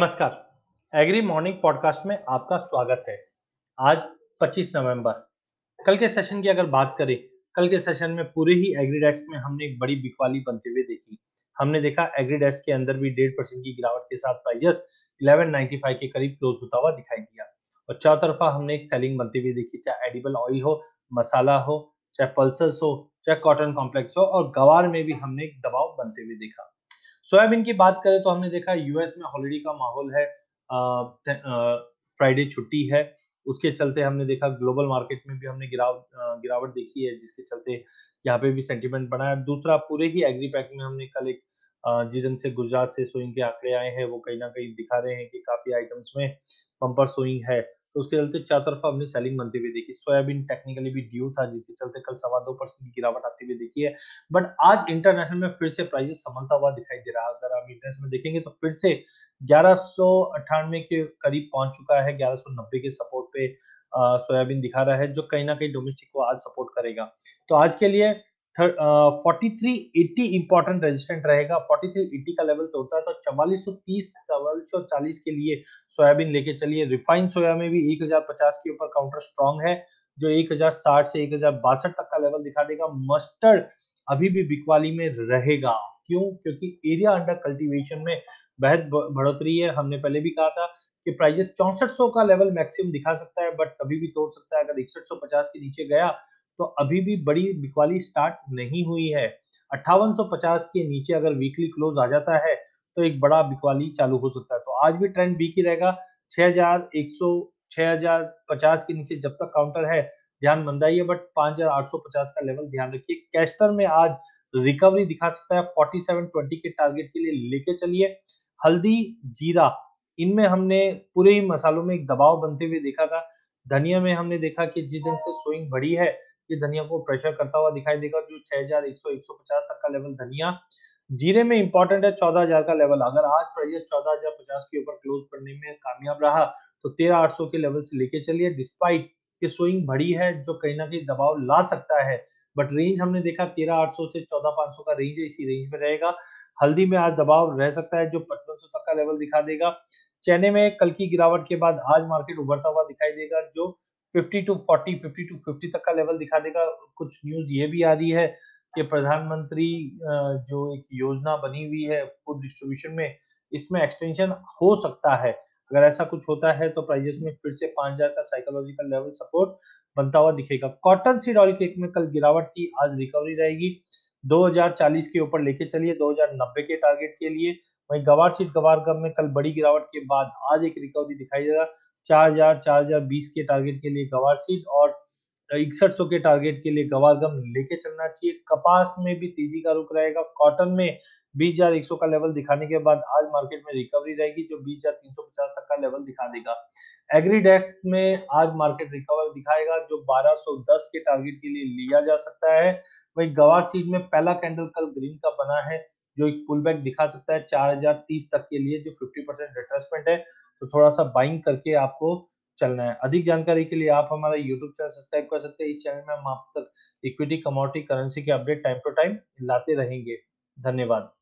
नमस्कार। Agree morning podcast में आपका स्वागत है। आज 25 नवंबर। कल के सेशन की अगर बात करें, कल के सेशन में पूरे ही एग्रीडेक्स में हमने एक बड़ी बिकवाली बनते हुए देखी। हमने देखा एग्रीडेक्स के अंदर भी डेढ़ परसेंट की गिरावट के साथ प्राइजेस 1195 के करीब क्लोज होता हुआ दिखाई दिया। और चार तरफा हमने एक सेलिंग बनती हुई देखी, चाहे एडिबल ऑयल हो, मसाला हो, चाहे पल्सर्स हो, चाहे कॉटन कॉम्प्लेक्स हो, और गवार में भी हमने एक दबाव बनते हुए देखा। सोयाबीन की बात करें तो हमने देखा यूएस में हॉलीडे का माहौल है फ्राइडे छुट्टी है, उसके चलते हमने देखा ग्लोबल मार्केट में भी हमने गिराव गिरावट देखी है, जिसके चलते यहाँ पे भी सेंटिमेंट बना है। दूसरा पूरे ही एग्री पैक में हमने कल एक जिन से गुजरात से सोइंग के आंकड़े आए हैं, वो कहीं ना कहीं दिखा रहे हैं कि काफ़ी आइटम्स में पंपर सोइंग है। तो उसके चलते चार तरफा हमने सेलिंग बनती हुई देखी। सोयाबीन टेक्निकली भी ड्यू था, जिसके चलते कल सवा दो परसेंट की गिरावट आती हुई देखी है। बट आज इंटरनेशनल में फिर से प्राइजेस संभलता हुआ दिखाई दे रहा है। अगर आप इंटरनेशनल में देखेंगे तो फिर से ग्यारह के करीब पहुँच चुका है। ग्यारह के सपोर्ट पे सोयाबीन दिखा रहा है, जो कहीं ना कहीं डोमेस्टिक को आज सपोर्ट करेगा। तो आज के लिए forty three eighty important resistant रहेगा। फोर्टी थ्री एट्टी का लेवल तो होता है तो चवालीस सौ तीस चालीस के लिए सोयाबीन लेके चलिए। रिफाइंड सोया में भी एक हज़ार पचास के ऊपर काउंटर स्ट्रॉन्ग है, जो एक हज़ार साठ से एक हज़ार बासठ तक का लेवल दिखा देगा। मस्टर्ड अभी भी बिकवाली में रहेगा। क्यों? क्योंकि एरिया अंडर कल्टीवेशन में बेहद बढ़ोतरी है। हमने पहले भी कहा था कि प्राइजेस चौसठ का लेवल मैक्सिमम दिखा सकता है बट कभी भी तोड़ सकता है। अगर इकसठ के नीचे गया तो अभी भी बड़ी बिकवाली स्टार्ट नहीं हुई है। अट्ठावन के नीचे अगर वीकली क्लोज आ जाता है तो एक बड़ा बिकवाली चालू हो सकता है। तो आज भी ट्रेंड वीक ही रहेगा। 6100 6050 के नीचे जब तक काउंटर है, ध्यान मंदाइए बट 5850 का लेवल ध्यान रखिए। कैस्टर में आज रिकवरी दिखा सकता है। 4720 के टारगेट के लिए लेके चलिए। हल्दी, जीरा, इनमें हमने पूरे ही मसालों में एक दबाव बनते हुए देखा था। धनिया में हमने देखा कि जिस दिन से स्विंग बढ़ी है ये धनिया को प्रेशर करता हुआ दिखाई देगा, जो छह हज़ार एक सौ एक सौ पचास तक का लेवल धनिया जीरे में इंपॉर्टेंट है, चौदह हज़ार का लेवल अगर आज प्राइस चौदह हज़ार पचास के ऊपर क्लोज करने में कामयाब रहा तो तेरह आठ सौ के लेवल से लेके चलिए। डिस्पाइट ये स्विंग बड़ी है, जो कहीं ना कहीं दबाव ला सकता है बट रेंज हमने देखा तेरह आठ सौ से चौदह पाँच सौ का रेंज है, इसी रेंज में रहेगा। हल्दी में आज दबाव रह सकता है, जो पचपन सौ तक का लेवल दिखा देगा। चेन्नई में कल की गिरावट के बाद आज मार्केट उभरता हुआ दिखाई देगा, जो 50 टू 40 50 टू 50 तक का लेवल दिखा देगा। कुछ न्यूज़ ये भी आ रही है कि प्रधानमंत्री जो एक योजना बनी हुई है फ़ूड डिस्ट्रीब्यूशन में, इसमें एक्सटेंशन हो सकता है। अगर ऐसा कुछ होता है तो प्राइजेस में फिर से पाँच हज़ार का साइकोलॉजिकल लेवल सपोर्ट बनता हुआ दिखेगा। कॉटन सीड ऑयल केक में कल गिरावट थी, आज रिकवरी रहेगी। 2040 के ऊपर लेके चलिए 2090 के टारगेट के लिए। वहीं गवार सीट गवार गम में कल बड़ी गिरावट के बाद आज एक रिकवरी दिखाई देगा। चार हज़ार चार हज़ार बीस के टारगेट के लिए गवार सीट और इकसठ सौ के टारगेट के लिए गवार गम लेके चलना चाहिए। कपास में भी तेज़ी का रुख रहेगा। कॉटन में बीस हज़ार एक सौ का लेवल दिखाने के बाद आज मार्केट में रिकवरी रहेगी, जो बीस हज़ार तीन सौ पचास तक का लेवल दिखा देगा। एग्री डेस्क में आज मार्केट रिकवर दिखाएगा, जो बारह सौ दस के टारगेट के लिए लिया जा सकता है। वही गवार सीट में पहला कैंडल कल ग्रीन का बना है, जो एक पुल बैक दिखा सकता है चार हज़ार तीस तक के लिए, जो फिफ्टी परसेंट रिट्रेसमेंट है। तो थोड़ा सा बाइंग करके आपको चलना है। अधिक जानकारी के लिए आप हमारा यूट्यूब चैनल सब्सक्राइब कर सकते हैं। इस चैनल में हम आप तक इक्विटी कमोडिटी करेंसी के अपडेट टाइम टू टाइम लाते रहेंगे। धन्यवाद।